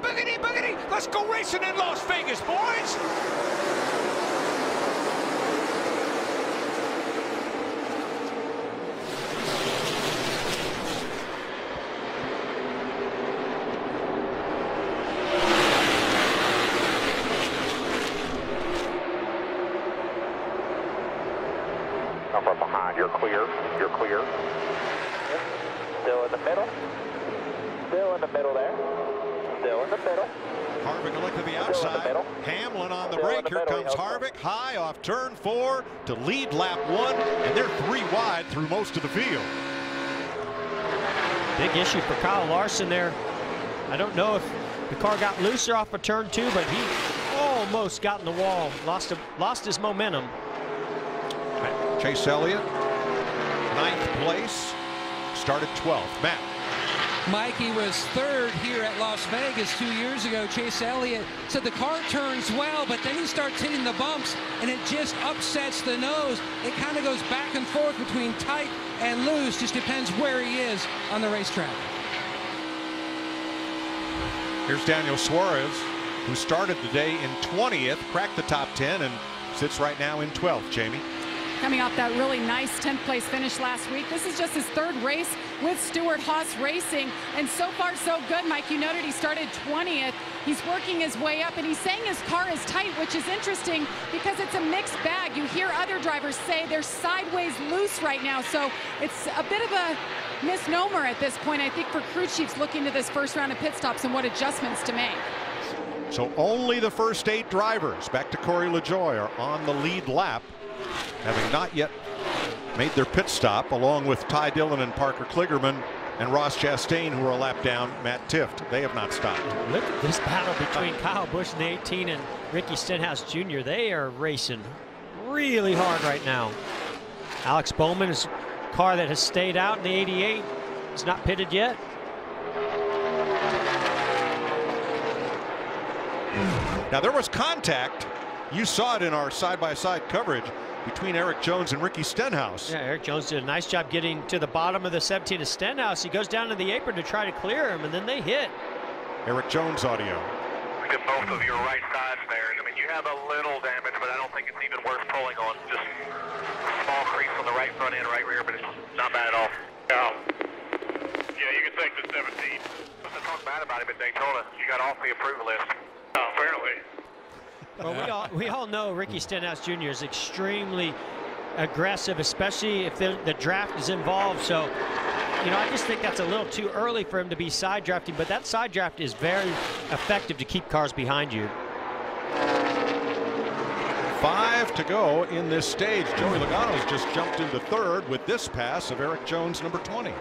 boogity, boogity, boogity. Let's go racing in Las Vegas, boys. Number behind, you're clear, you're clear. Still in the middle. Still in the middle there. Still in the middle. Harvick a look to the in the outside. Hamlin on the Still in brake. the Here comes Harvick high off turn four to lead lap one, and they're three wide through most of the field. Big issue for Kyle Larson there. I don't know if the car got looser off of turn two, but he almost got in the wall. Lost, a, lost his momentum. Chase Elliott, ninth place, started 12th. Matt. Mikey was third here at Las Vegas two years ago. Chase Elliott said the car turns well, but then he starts hitting the bumps and it just upsets the nose. It kind of goes back and forth between tight and loose, just depends where he is on the racetrack. Here's Daniel Suarez, who started the day in 20th, cracked the top 10, and sits right now in 12th. Jamie. Coming off that really nice 10th place finish last week. This is just his third race with Stewart Haas Racing. And so far, so good, Mike. You noted he started 20th. He's working his way up, and he's saying his car is tight, which is interesting because it's a mixed bag. You hear other drivers say they're sideways loose right now. So it's a bit of a misnomer at this point, I think, for crew chiefs looking to this first round of pit stops and what adjustments to make. So only the first eight drivers, back to Corey LaJoie, are on the lead lap, having not yet made their pit stop, along with Ty Dillon and Parker Kligerman and Ross Chastain, who are a lap down, Matt Tifft. They have not stopped. Look at this battle between Kyle Busch in the 18 and Ricky Stenhouse Jr. They are racing really hard right now. Alex Bowman is a car that has stayed out in the 88. It's not pitted yet. Now there was contact. You saw it in our side-by-side coverage between Erik Jones and Ricky Stenhouse. Yeah, Erik Jones did a nice job getting to the bottom of the 17 to Stenhouse. He goes down to the apron to try to clear him, and then they hit. Erik Jones audio. Look at both of your right sides there. I mean, you have a little damage, but I don't think it's even worth pulling on. Just small crease on the right front end, right rear, but it's not bad at all. Yeah. Yeah, you can take the 17. Let's not talk bad about him at Daytona. You got off the approval list. Well, we all we all know Ricky Stenhouse Jr. is extremely aggressive, especially if the, the draft is involved. So, you know, I just think that's a little too early for him to be side drafting. But that side draft is very effective to keep cars behind you. Five to go in this stage. Joey Logano's just jumped into third with this pass of Erik Jones, number 20.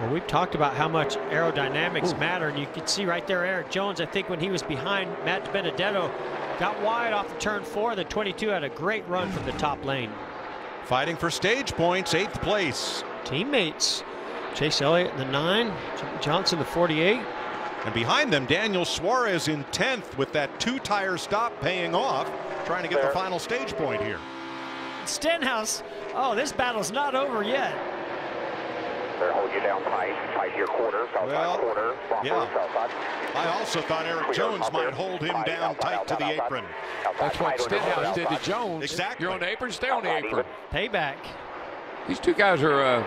Well, we've talked about how much aerodynamics matter, and you can see right there Erik Jones, I think when he was behind Matt DiBenedetto, got wide off the turn four. The 22 had a great run from the top lane. Fighting for stage points, eighth place. Teammates, Chase Elliott in the nine, Johnson the 48. And behind them, Daniel Suarez in 10th with that two-tire stop paying off, trying to get the final stage point here. Stenhouse, oh, this battle's not over yet. They're holding you down tight, tight your quarter, south Well, side quarter, front yeah. south side. I also thought Eric Clear, Jones up might there. hold him Tight, down outside, tight to the outside, outside. apron. Outside, That's what tight Stenhouse quarter, did to. Jones. Exactly. You're on the apron, stay on the apron. Payback. These two guys are uh,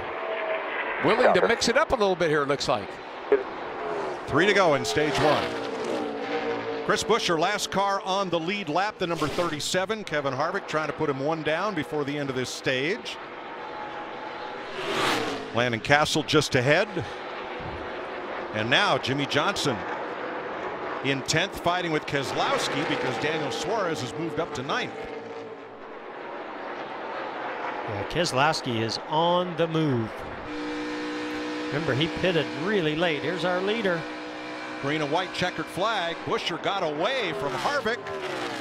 willing to mix it up a little bit here, it looks like. Three to go in stage one. Chris Buescher, last car on the lead lap, the number 37. Kevin Harvick trying to put him one down before the end of this stage. Landon Cassill just ahead. And now Jimmie Johnson in 10th fighting with Keselowski because Daniel Suarez has moved up to ninth. Yeah, Keselowski is on the move. Remember, he pitted really late. Here's our leader. Green and white checkered flag. Buescher got away from Harvick,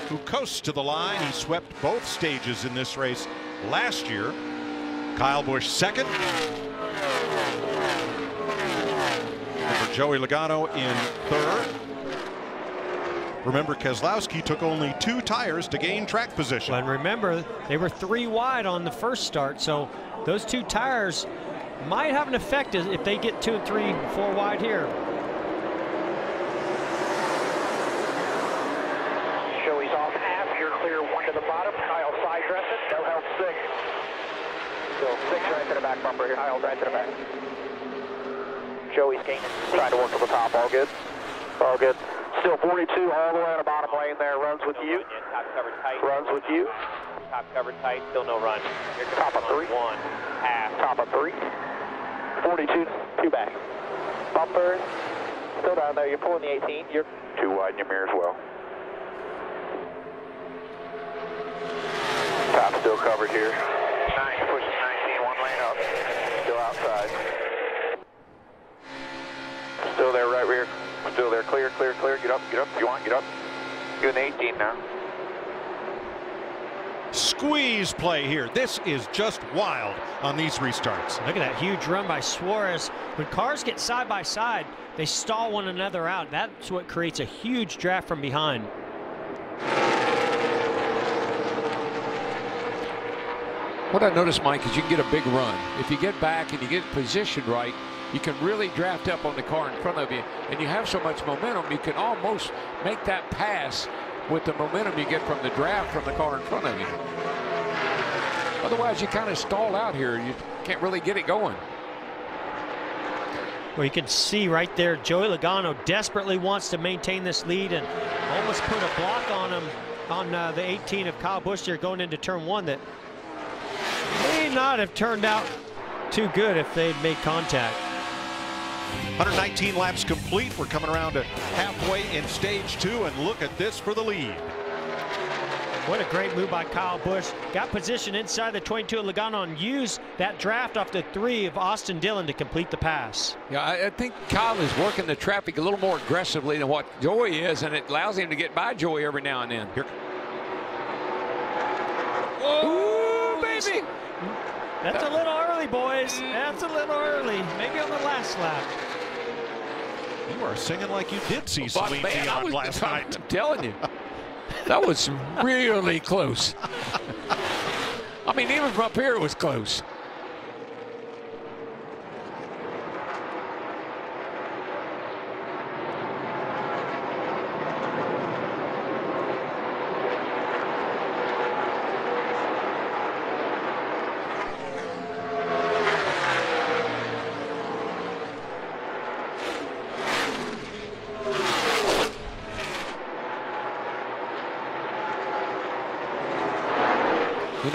who coasts to the line. He swept both stages in this race last year. Kyle Busch second. Joey Logano in third. Remember, Keselowski took only two tires to gain track position. And remember, they were three wide on the first start, so those two tires might have an effect if they get two and three, four wide here. Joey's off half. You're clear one to the bottom. Kyle side dress it. No help six. So six right to the back bumper here. Kyle right to the back. Joey's gaining. Trying to work to the top. All good. All good. Still 42 all the way on the bottom lane there. Runs with you. Top cover tight. Runs with you. Top cover tight. Still no run. Here comes Top of three. One. Half. Top of three. 42. Two back. Bumper. Still down there. You're pulling the 18. You're too wide in your mirror as well. Top still covered here. Nine pushes 19. One lane up. Still outside. Still there right rear. Still there. Clear, clear, clear. Get up, get up. You want, get up. Doing 18 now. Squeeze play here. This is just wild on these restarts. Look at that huge run by Suarez. When cars get side by side, they stall one another out. That's what creates a huge draft from behind. What I noticed, Mike, is you can get a big run. If you get back and you get positioned right, you can really draft up on the car in front of you. And you have so much momentum, you can almost make that pass with the momentum you get from the draft from the car in front of you. Otherwise, you kind of stall out here. You can't really get it going. Well, you can see right there, Joey Logano desperately wants to maintain this lead and almost put a block on him on uh, the 18 of Kyle Busch here going into turn one that may not have turned out too good if they'd made contact. 119 laps complete. We're coming around to halfway in stage two, and look at this for the lead. What a great move by Kyle Busch. Got position inside the 22 of Logano and used that draft off the three of Austin Dillon to complete the pass. Yeah, I, I think Kyle is working the traffic a little more aggressively than what Joey is, and it allows him to get by Joey every now and then. Here. Ooh, baby! That's a little early, boys. That's a little early. Maybe on the last lap. You are singing like you did see But, Celine man, I Dion was, last I'm night. telling you, that was really close. I mean, even from up here, it was close.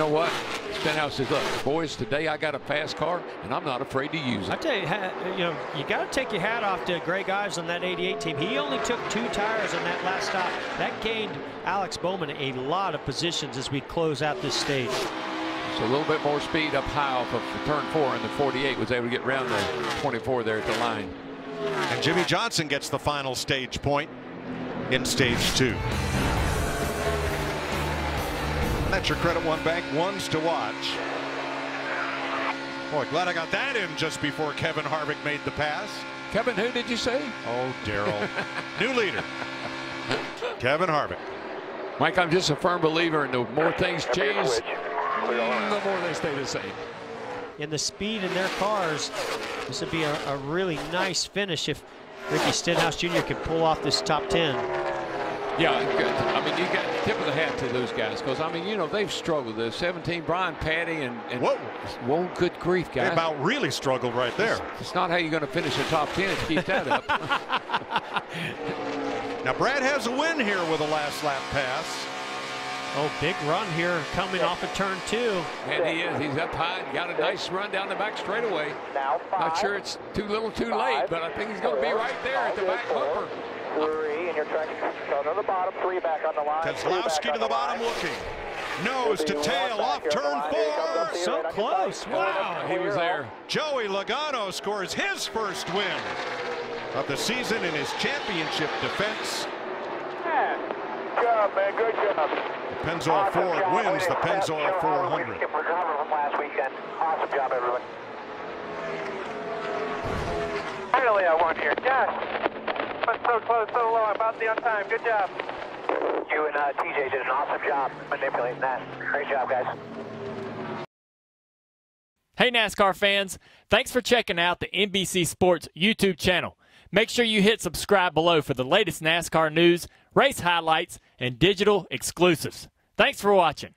Know what? Stenhouse says, look, boys, today I got a fast car, and I'm not afraid to use it. I tell you, you know, you got to take your hat off to Greg Ives on that 88 team. He only took two tires on that last stop. That gained Alex Bowman a lot of positions as we close out this stage. So a little bit more speed up high off of turn four, and the 48 was able to get around the 24 there at the line. And Jimmie Johnson gets the final stage point in stage two. And that's your Credit One Bank ones to watch. Boy, glad I got that in just before Kevin Harvick made the pass. Kevin, who did you say? Oh, Daryl. New leader. Kevin Harvick. Mike, I'm just a firm believer in the more things change, the more they stay the same. In the speed in their cars, this would be a, a really nice finish if Ricky Stenhouse Jr. could pull off this top 10. Yeah, good. I mean, you got tip of the hat to those guys because I mean, you know, they've struggled. The 17, Brian Pattie, and, and Whoa. whoa, good grief, They guys! about really struggled right there. It's not how you're going to finish a top 10 if you keep that up. Now, Brad has a win here with a last lap pass. Oh, big run here coming off of turn two. and he is. He's up high and got a nice run down the back straightaway. Now five. Not sure it's too little too late, but I think he's going to be right there at the back bumper. Three, and you're trying to go to the bottom. Three back on the line. Three back Keselowski on to the bottom line. looking. Nose to tail off here on the turn line. Here comes four. So right close. Wow. He was there. Joey Logano scores his first win of the season in his championship defense. Good job, man. Good job. The Pennzoil Awesome Ford job. wins the didn't Pennzoil show how we 400. can recover from last weekend. Awesome job, everyone. Finally, I won here. Yes. But so close, so low. About the on time. Good job. You and uh, TJ did an awesome job manipulating that. Great job, guys. Hey, NASCAR fans, thanks for checking out the NBC Sports YouTube channel. Make sure you hit subscribe below for the latest NASCAR news, race highlights, and digital exclusives. Thanks for watching.